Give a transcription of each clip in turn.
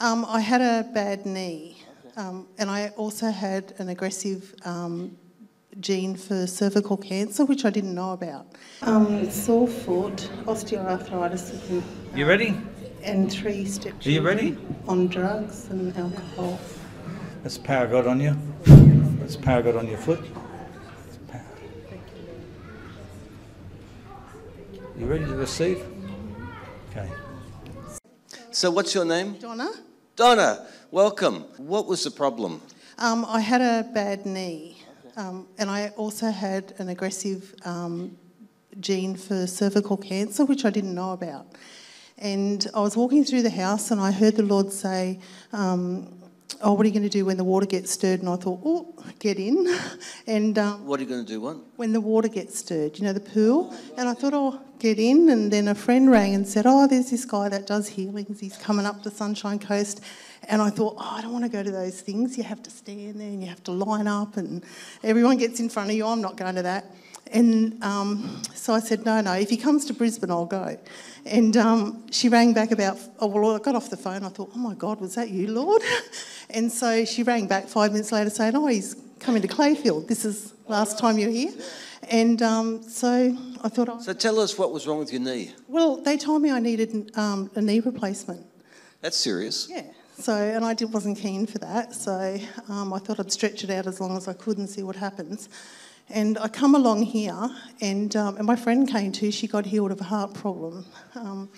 Um, I had a bad knee, um, and I also had an aggressive um, gene for cervical cancer, which I didn't know about. Um, sore foot, osteoarthritis, and, You ready? and three steps. Are you ready? on drugs and alcohol. That's the power of God on you. That's the power of God on your foot. That's the power. You ready to receive? Okay. So, what's your name? Donna, Donna, welcome. What was the problem? um, I had a bad knee, um, and I also had an aggressive um, gene for cervical cancer, which I didn't know about. And I was walking through the house, and I heard the Lord say, um, "Oh, what are you going to do when the water gets stirred?" And I thought, "Oh, get in." And um, What are you going to do? What? when the water gets stirred, you know, the pool. And I thought, oh, get in. And then a friend rang and said, oh, there's this guy that does healings. He's coming up the Sunshine Coast. And I thought, oh, I don't want to go to those things. You have to stand there and you have to line up and everyone gets in front of you. I'm not going to that. And um, so I said, no, no, if he comes to Brisbane, I'll go. And um, she rang back about, oh, well, I got off the phone. I thought, oh my God, was that you, Lord? and so she rang back five minutes later saying, oh, he's coming to Clayfield. This is last time you're here. And um, so I thought, oh, So, tell us what was wrong with your knee. well, they told me I needed um, a knee replacement. That's serious. Yeah. So, and I did, wasn't keen for that. So um, I thought I'd stretch it out as long as I could and see what happens. And I come along here, and, um, and my friend came too. She got healed of a heart problem. Um,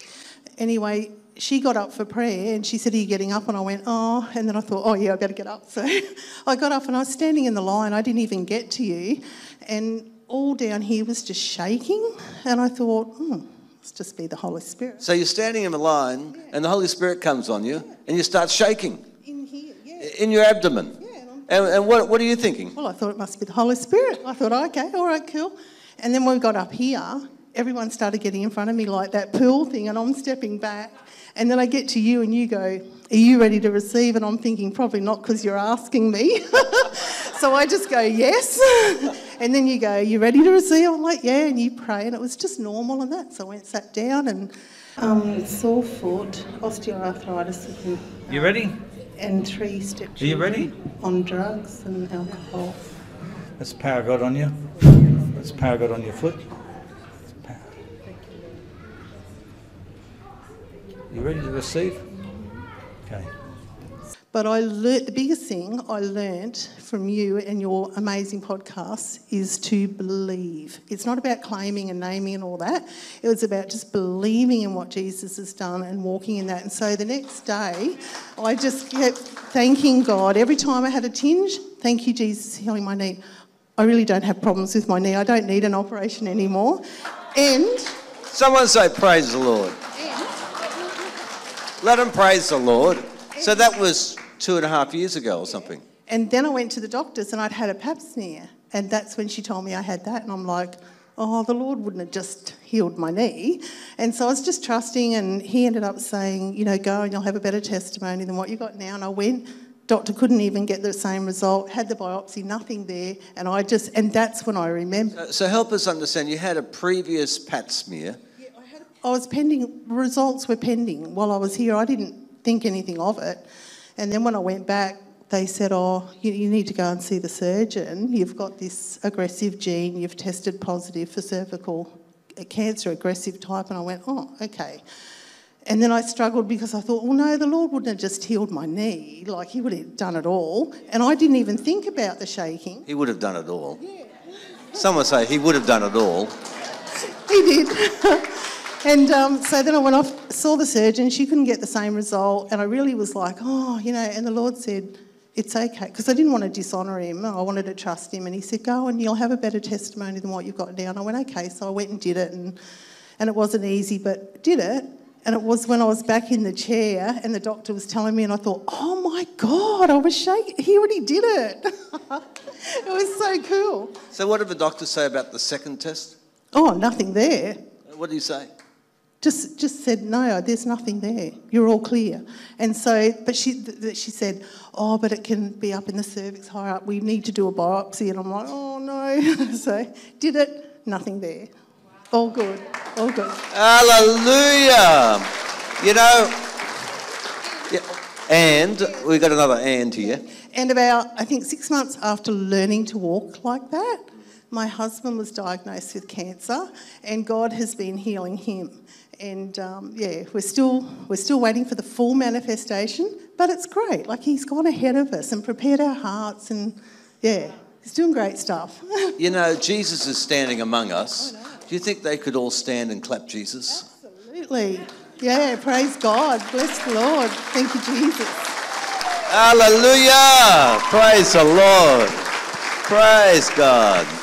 anyway, she got up for prayer and she said, Are you getting up? And I went, Oh. And then I thought, Oh, yeah, I better get up. So I got up and I was standing in the line. I didn't even get to you. And all down here was just shaking. And I thought, Hmm, must just be the Holy Spirit. So, you're standing in the line, and the Holy Spirit comes on you, and you start shaking In here, yeah. in your abdomen. Yeah, and And, and what, what are you thinking? Well, I thought it must be the Holy Spirit. I thought, okay, all right, cool. And then when we got up here, everyone started getting in front of me like that pool thing, and I'm stepping back. And then I get to you, and you go, Are you ready to receive? And I'm thinking, Probably not because you're asking me. so I just go, Yes. and then you go, Are You ready to receive? I'm like, Yeah. And you pray, and it was just normal and that. So I went, sat down, and um, sore foot, osteoarthritis, and, You ready? And three step Are you ready? on drugs and alcohol. That's the power God on you. That's the power God on your foot. That's the power. You ready to receive? Okay. But I the biggest thing I learnt from you and your amazing podcasts is to believe. It's not about claiming and naming and all that. It was about just believing in what Jesus has done and walking in that. And so the next day, I just kept thanking God every time I had a tinge. Thank you, Jesus, healing my knee. I really don't have problems with my knee. I don't need an operation anymore. And Someone say, Praise the Lord. Let them praise the Lord. So, that was two and a half years ago or something. And then I went to the doctors and I'd had a pap smear. And that's when she told me I had that. And I'm like, oh, the Lord wouldn't have just healed my knee. And so I was just trusting. And he ended up saying, you know, go and you'll have a better testimony than what you got now. And I went. Doctor couldn't even get the same result, had the biopsy, nothing there. And I just, and that's when I remember. So, help us understand you had a previous pat smear. Yeah, I was pending, results were pending while I was here. I didn't think anything of it. And then when I went back, they said, Oh, you, you need to go and see the surgeon. You've got this aggressive gene, you've tested positive for cervical uh, cancer, aggressive type. And I went, Oh, okay. And then I struggled because I thought, well, no, the Lord wouldn't have just healed my knee. Like, He would have done it all. And I didn't even think about the shaking. He would have done it all. Someone say, He would have done it all. He did. and um, so then I went off, saw the surgeon. She couldn't get the same result, and I really was like, oh, you know. And the Lord said, "It's okay," because I didn't want to dishonour him. I wanted to trust him, and He said, "Go and you'll have a better testimony than what you've got now." And I went, "Okay." So I went and did it, and and it wasn't easy, but did it. And it was when I was back in the chair, and the doctor was telling me, and I thought, "Oh my God!" I was shaking. He already did it. it was so cool. So, what did the doctor say about the second test? Oh, nothing there. What did he say? Just just said no there's nothing there. You're all clear. And so but she th- th- she said oh but it can be up in the cervix higher up. We need to do a biopsy. And i'm like oh no. So did it nothing there. All good all good. Hallelujah. You know, yeah, And we got another and here. And about, I think, six months after learning to walk like that, my husband was diagnosed with cancer, and God has been healing him. And um, yeah, we're still we're still waiting for the full manifestation, but it's great. Like He's gone ahead of us and prepared our hearts, and yeah, He's doing great stuff. You know, Jesus is standing among us. Do you think they could all stand and clap Jesus? Absolutely. Yeah, praise God. Bless the Lord. Thank you, Jesus. Hallelujah! Praise the Lord. Praise God.